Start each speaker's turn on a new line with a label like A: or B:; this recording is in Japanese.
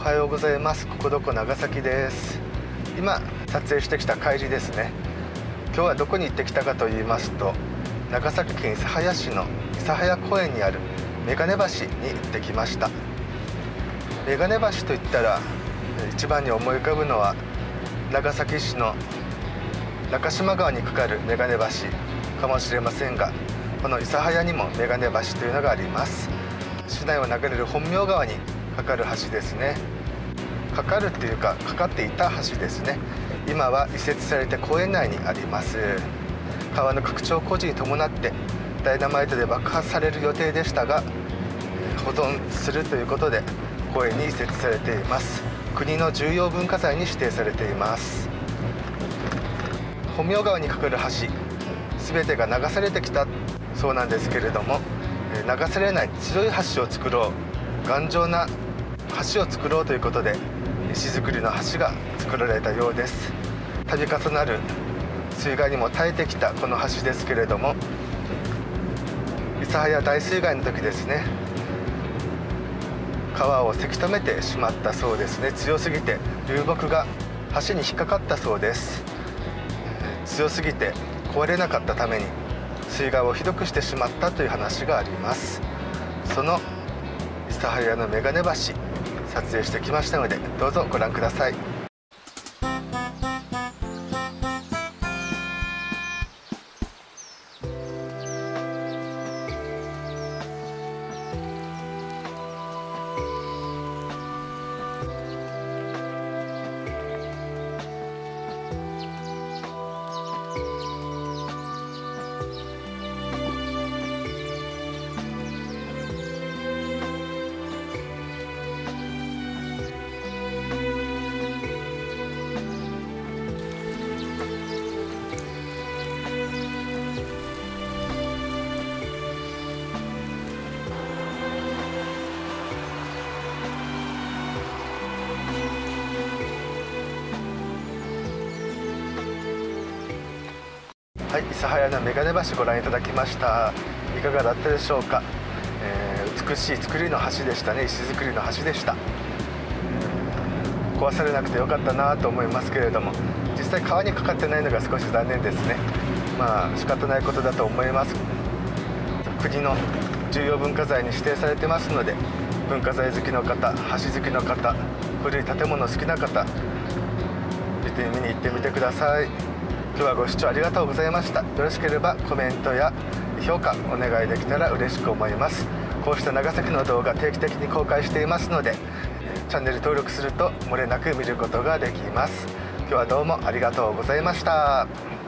A: おはようございます。ここどこ長崎です。今撮影してきた帰りですね。今日はどこに行ってきたかと言いますと長崎県諫早市の諫早公園にある眼鏡橋に行ってきました。眼鏡橋といったら一番に思い浮かぶのは長崎市の中島川に架かる眼鏡橋かもしれませんがこの諫早にも眼鏡橋というのがあります。市内を流れる本名川に架かる橋ですね。かかるっていうかかかっていた橋ですね。今は移設されて公園内にあります。川の拡張工事に伴ってダイナマイトで爆発される予定でしたが保存するということで公園に移設されています。国の重要文化財に指定されています。本名川に架かる橋全てが流されてきた。そうなんですけれども流されない強い橋を作ろう。頑丈な橋を作ろうということで石造りの橋が作られたようです。度重なる水害にも耐えてきたこの橋ですけれども諫早大水害の時ですね川をせき止めてしまったそうですね。強すぎて流木が橋に引っかかったそうです。強すぎて壊れなかったために水害をひどくしてしまったという話があります。その諫早の眼鏡橋撮影してきましたのでどうぞご覧ください。はい諫早の眼鏡橋ご覧いただきました。いかがだったでしょうか、えー、美しい作りの橋でしたね。石造りの橋でした。壊されなくてよかったなと思いますけれども実際川にかかってないのが少し残念ですね。まあ仕方ないことだと思います。国の重要文化財に指定されてますので文化財好きの方橋好きの方古い建物好きな方見て見に行ってみてください。今日はご視聴ありがとうございました。よろしければコメントや評価お願いできたら嬉しく思います。こうした長崎の動画定期的に公開していますのでチャンネル登録すると漏れなく見ることができます。今日はどうもありがとうございました。